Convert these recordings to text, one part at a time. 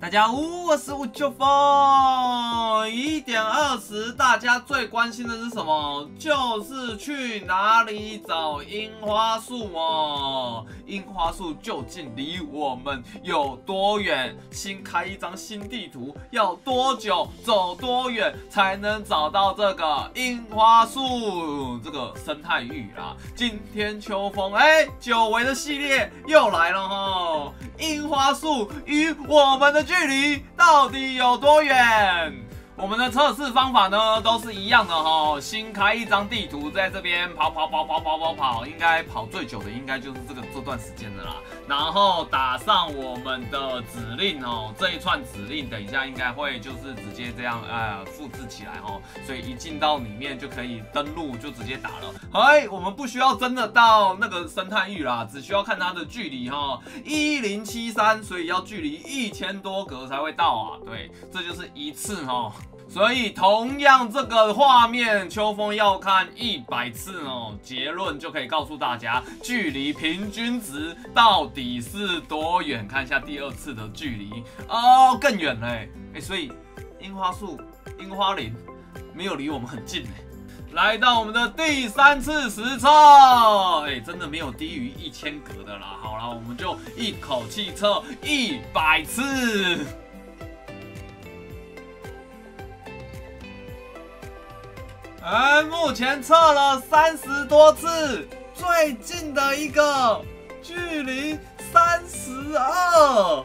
大家好，我是吴秋风。一点二十，大家最关心的是什么？就是去哪里找樱花树哦。樱花树究竟离我们有多远？新开一张新地图，要多久走多远才能找到这个樱花树？这个生态域啦。今天秋风哎，久违的系列又来了哈。樱花树与我们的距离到底有多远？我们的测试方法呢，都是一样的哈。新开一张地图，在这边跑跑跑跑跑跑跑，应该跑最久的应该就是这个这段时间的啦。然后打上我们的指令哦，这一串指令等一下应该会就是直接这样呃复制起来哦。所以一进到里面就可以登录，就直接打了。哎，我们不需要真的到那个生态域啦，只需要看它的距离哈，一零七三，所以要距离一千多格才会到啊。对，这就是一次哈。所以同样这个画面，秋风要看一百次哦，结论就可以告诉大家距离平均值到底是多远。看一下第二次的距离哦，更远嘞！哎，所以樱花树、樱花林没有离我们很近嘞。来到我们的第三次实测，哎，真的没有低于一千格的啦。好了，我们就一口气测一百次。哎，目前测了三十多次，最近的一个距离三十二，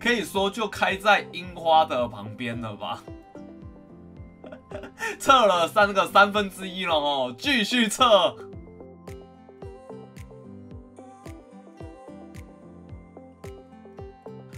可以说就开在樱花的旁边了吧？测了三个三分之一了哦，继续测。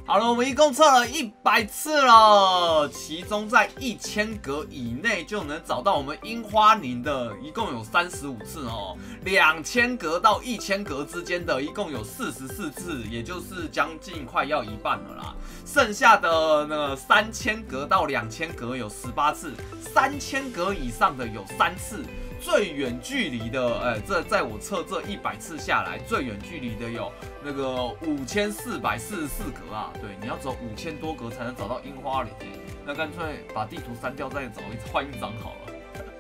好了，我们一共测了一百次了，其中在一千格以内就能找到我们樱花林的，一共有三十五次哦。两千格到一千格之间的，一共有四十四次，也就是将近快要一半了啦。剩下的那三千格到两千格有十八次，三千格以上的有三次。最远距离的，哎，这在我测这一百次下来，最远距离的有那个五千四百四十四格啊。对，你要走五千多格才能找到樱花林，那干脆把地图删掉，再找一换一张好了。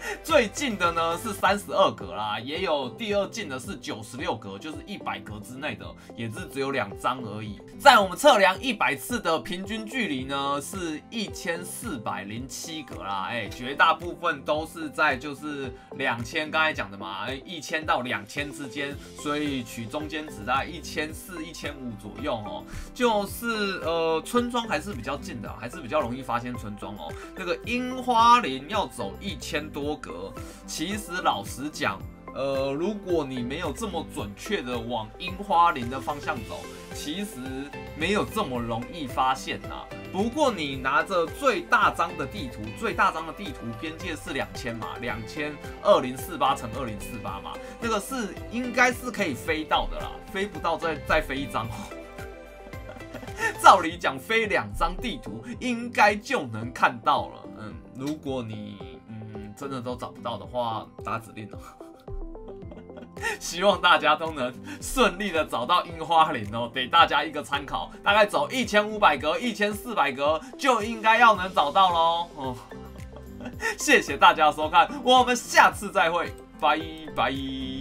最近的呢是三十二格啦，也有第二近的是九十六格，就是一百格之内的，也是只有两张而已。在我们测量一百次的平均距离呢，是一千四百零七格啦。哎，绝大部分都是在就是两千，刚才讲的嘛，一千到两千之间，所以取中间值在一千四、一千五左右哦。就是呃，村庄还是比较近的，还是比较容易发现村庄哦。那个樱花林要走一千多。格，其实老实讲，呃，如果你没有这么准确的往樱花林的方向走，其实没有这么容易发现呐。不过你拿着最大张的地图，最大张的地图边界是两千嘛，两千二零四八乘二零四八嘛，那个是应该是可以飞到的啦，飞不到再再飞一张。照理讲，飞两张地图应该就能看到了。嗯，如果你。真的都找不到的话，打指令哦。希望大家都能顺利的找到樱花林哦，给大家一个参考。大概走一千五百格、一千四百格就应该要能找到喽。哦，谢谢大家收看，我们下次再会，拜拜。